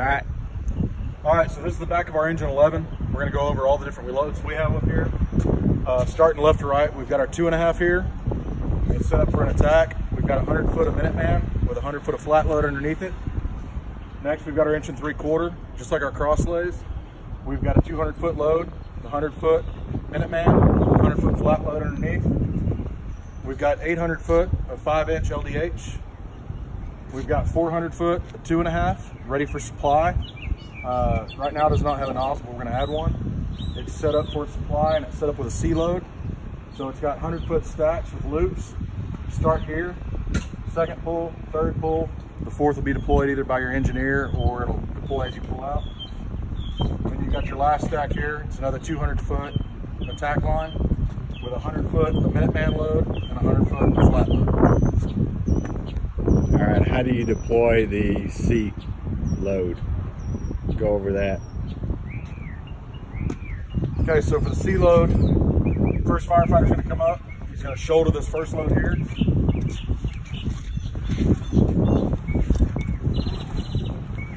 All right. All right, so this is the back of our engine 11. We're gonna go over all the different loads we have up here. Uh, starting left to right, we've got our two and a half here. It's set up for an attack. We've got a 100 foot of Minuteman with a 100 foot of flat load underneath it. Next, we've got our inch and three quarter, just like our crosslays. We've got a 200 foot load, the 100 foot Minuteman, 100 foot flat load underneath. We've got 800 foot of five inch LDH. We've got 400 foot, two and a half, ready for supply. Uh, right now does not have a nozzle, but we're gonna add one. It's set up for supply and it's set up with a C load. So it's got 100 foot stacks with loops. Start here, second pull, third pull. The fourth will be deployed either by your engineer or it'll deploy as you pull out. Then you've got your last stack here. It's another 200 foot attack line with 100 foot a Minuteman load and 100 foot flat load. How do you deploy the C load? Go over that. Okay, so for the C load, first firefighter's gonna come up. He's gonna shoulder this first load here.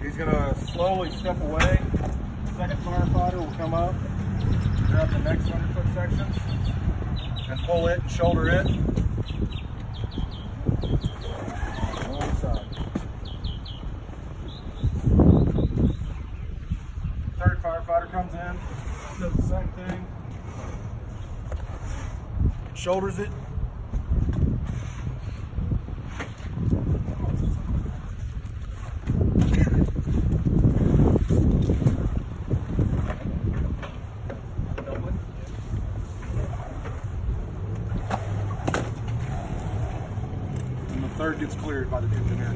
He's gonna slowly step away. Second firefighter will come up, grab the next 100 foot section, and pull it and shoulder it. comes in, does the same thing. Shoulders it. And the third gets cleared by the engineer.